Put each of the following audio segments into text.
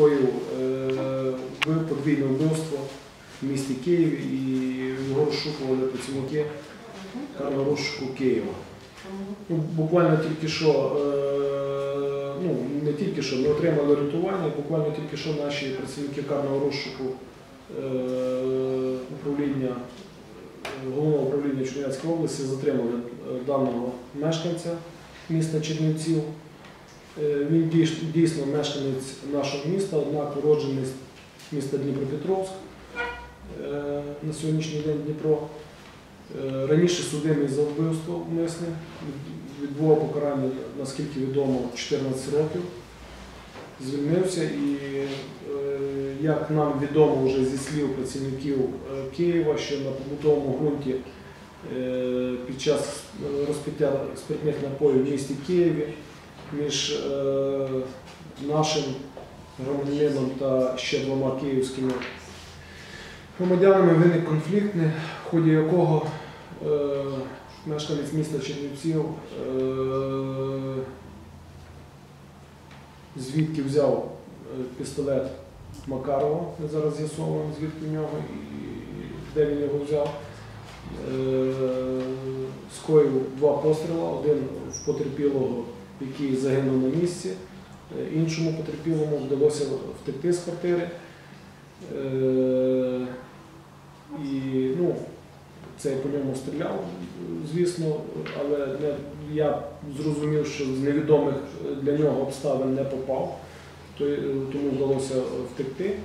скоїв е, подвійне вбивство в місті Києві і його розшукували працівники карного розшуку Києва. Ну, буквально тільки що, е, ну не тільки що, ми отримали рятування, буквально тільки що наші працівники карного розшуку е, управління, головного управління Чернівецької області затримали даного мешканця міста Чернівців. Е, Він дійсно мешканець нашого міста, однак уроджений міста Дніпропетровськ, е, на сьогоднішній день Дніпро. Е, Раніше судимий за вбивство умисне, відбував покарання, наскільки відомо, 14 років. Звільнився і, як нам відомо вже зі слів працівників Києва, що на побутовому ґрунті під час розпиття спиртних напоїв в місті Києві між е, нашим громадянином та ще двома київськими громадянами виник конфлікт, в ході якого е, мешканець міста Чернівців е, звідки взяв пістолет Макарова, ми зараз з'ясовуємо, звідки в нього і де він його взяв. Скоїв два постріли, один в потерпілого, який загинув на місці, е, іншому потерпілому вдалося втекти з квартири. Е, І ну, це по ньому стріляв, звісно, але не, я зрозумів, що з невідомих для нього обставин не попав, то- тому вдалося втекти.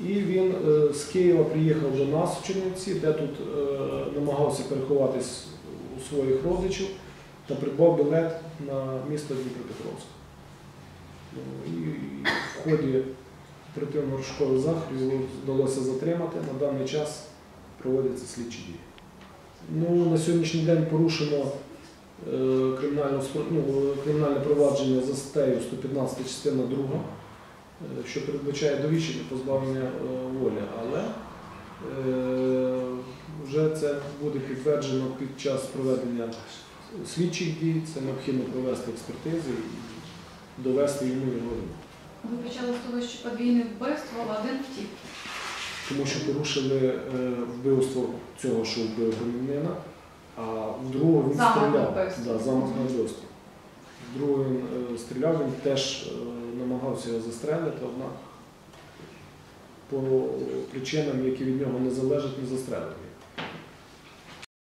І він е, з Києва приїхав до нас в де тут е, намагався переховатись у своїх родичів та придбав білет на місто Дніпропетровськ. Ну, І в ході оперативно-розшукових заходів його вдалося затримати. На даний час проводяться слідчі дії. Ну, на сьогоднішній день порушено е, ну, кримінальне провадження за статтею 115 частина 2, е, що передбачає довічення позбавлення е, волі, але вже це буде підтверджено під час проведення слідчих дій, це необхідно провести експертизи і довести йому його вину. Ви почали з того, що подвійне вбивство, але один втік. Тому що порушили е, вбивство цього, що вбив громадянина, а в другого він Замах стріляв. Да, замах на вбивство. В другого він е, стріляв, він теж е, намагався його застрелити, однак по причинам, які від нього не залежать, не застрелив.